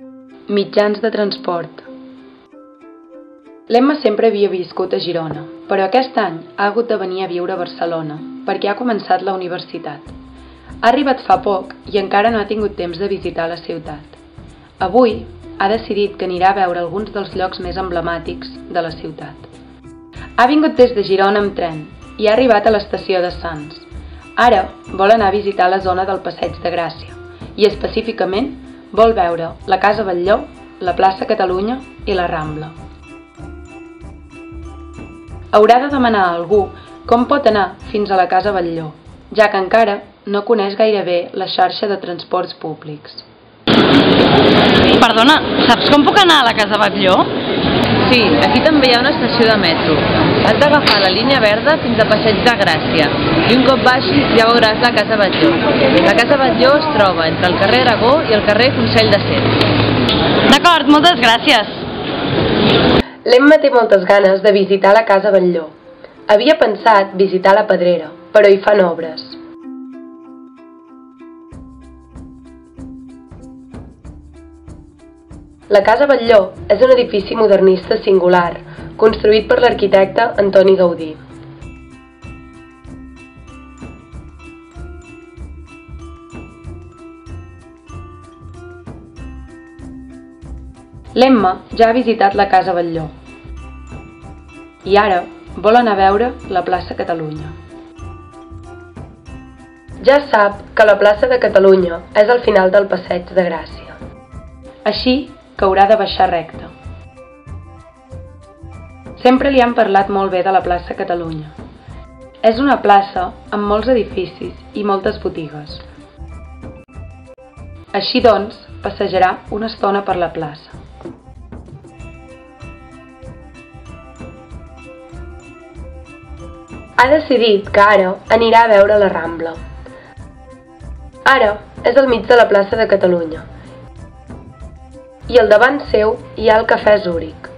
Mitjans de transport. L'Emma sempre havia viscut a Girona, però aquest any ha hagut de venir a viure a Barcelona perquè ha començat la universitat. Ha arribat fa poc i encara no ha tingut temps de visitar la ciutat. Avui ha decidit que anirà a veure alguns dels llocs més emblemàtics de la ciutat. Ha vingut des de Girona amb tren i ha arribat a l'estació de Sants. Ara vol anar a visitar la zona del Passeig de Gràcia i específicament vol veure la Casa Batlló, la plaça Catalunya i la Rambla haurà de demanar a algú com pot anar fins a la Casa Batlló, ja que encara no coneix gaire bé la xarxa de transports públics. Perdona, saps com puc anar a la Casa Batlló? Sí, aquí també hi ha una estació de metro. Has d'agafar la línia verda fins a Passeig de Gràcia i un cop baixis ja veuràs la Casa Batlló. La Casa Batlló es troba entre el carrer Aragó i el carrer Consell de Cent. D'acord, moltes gràcies. L'Emma té moltes ganes de visitar la Casa Batlló. Havia pensat visitar la Pedrera, però hi fan obres. La Casa Batlló és un edifici modernista singular, construït per l'arquitecte Antoni Gaudí. L'Emma ja ha visitat la Casa Batlló i ara vol anar a veure la plaça Catalunya. Ja sap que la plaça de Catalunya és al final del passeig de Gràcia. Així que haurà de baixar recte. Sempre li han parlat molt bé de la plaça Catalunya. És una plaça amb molts edificis i moltes botigues. Així doncs, passejarà una estona per la plaça. ha decidit que ara anirà a veure la Rambla. Ara és al mig de la plaça de Catalunya i al davant seu hi ha el cafè Zúric.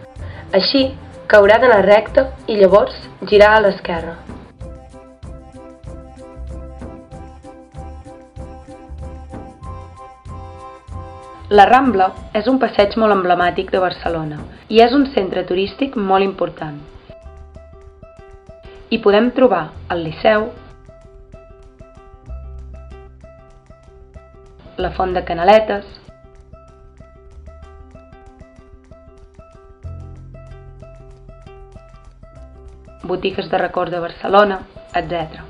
Així que haurà d'anar recte i llavors girar a l'esquerra. La Rambla és un passeig molt emblemàtic de Barcelona i és un centre turístic molt important hi podem trobar el Liceu, la Font de Canaletes, botigues de record de Barcelona, etc.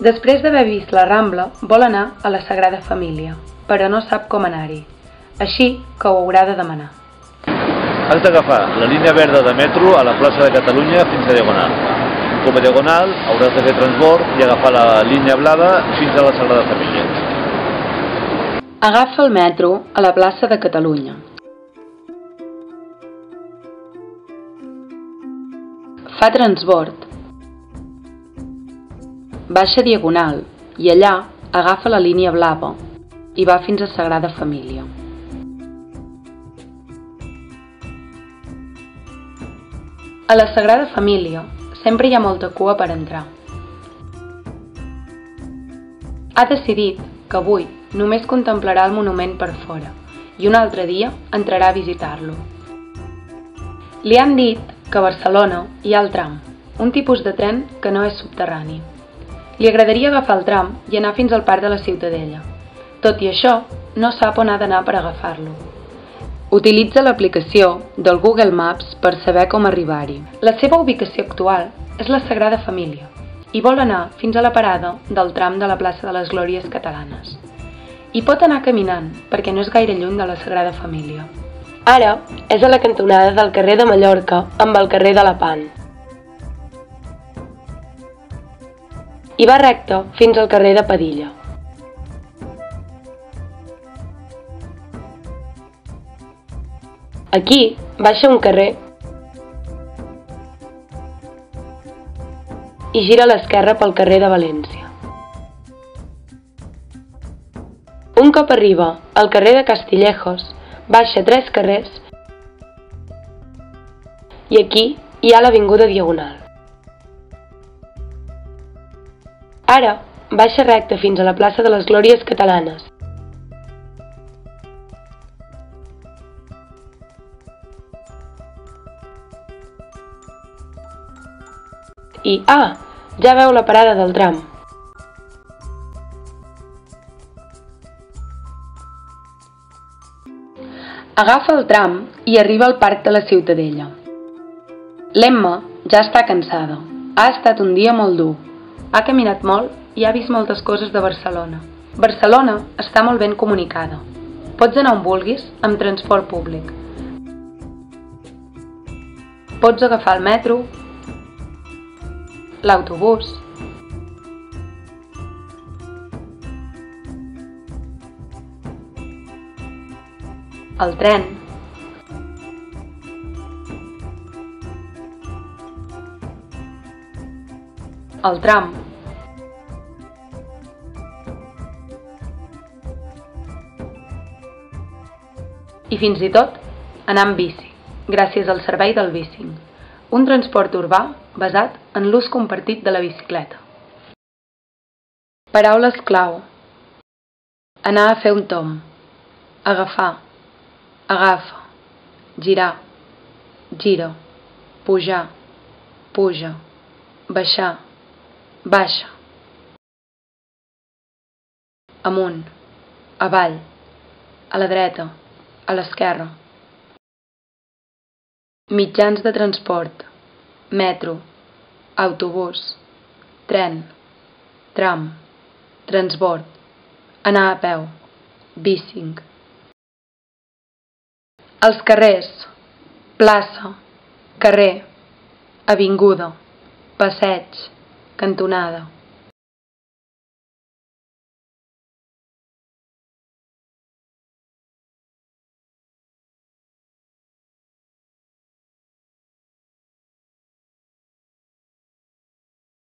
Després d'haver vist la Rambla, vol anar a la Sagrada Família, però no sap com anar-hi, així que ho haurà de demanar. Has d'agafar la línia verda de metro a la plaça de Catalunya fins a Diagonal. Com a Diagonal hauràs de fer transbord i agafar la línia blava fins a la Sagrada Família. Agafa el metro a la plaça de Catalunya. Fa transbord. Baixa Diagonal i allà agafa la línia blava i va fins a Sagrada Família. A la Sagrada Família sempre hi ha molta cua per entrar. Ha decidit que avui només contemplarà el monument per fora i un altre dia entrarà a visitar-lo. Li han dit que a Barcelona hi ha el tram, un tipus de tren que no és subterrani. Li agradaria agafar el tram i anar fins al parc de la Ciutadella. Tot i això, no sap on ha d'anar per agafar-lo. Utilitza l'aplicació del Google Maps per saber com arribar-hi. La seva ubicació actual és la Sagrada Família i vol anar fins a la parada del tram de la plaça de les Glòries Catalanes. Hi pot anar caminant perquè no és gaire lluny de la Sagrada Família. Ara és a la cantonada del carrer de Mallorca amb el carrer de la Pan. I va recte fins al carrer de Padilla. Aquí baixa un carrer i gira a l'esquerra pel carrer de València. Un cop arriba al carrer de Castillejos, baixa tres carrers i aquí hi ha l'Avinguda Diagonal. Ara baixa recte fins a la plaça de les Glòries Catalanes. I, ah, ja veu la parada del tram. Agafa el tram i arriba al Parc de la Ciutadella. L'Emma ja està cansada. Ha estat un dia molt dur. Ha caminat molt i ha vist moltes coses de Barcelona. Barcelona està molt ben comunicada. Pots anar on vulguis amb transport públic. Pots agafar el metro, l'autobús, el tren, el tram, i fins i tot anar amb bici, gràcies al servei del bicing, un transport urbà basat en l'ús compartit de la bicicleta. Paraules clau. Anar a fer un tom. Agafar. Agafa. Girar. Gira. Pujar. Puja. Baixar. Baixa. Amunt. Avall. A la dreta. A l'esquerra. Mitjans de transport. Metro. Autobús. Tren. Tram. Transbord. Anar a peu. Bicing. Els carrers. Plaça. Carrer. Avinguda. Passeig. Cantonada.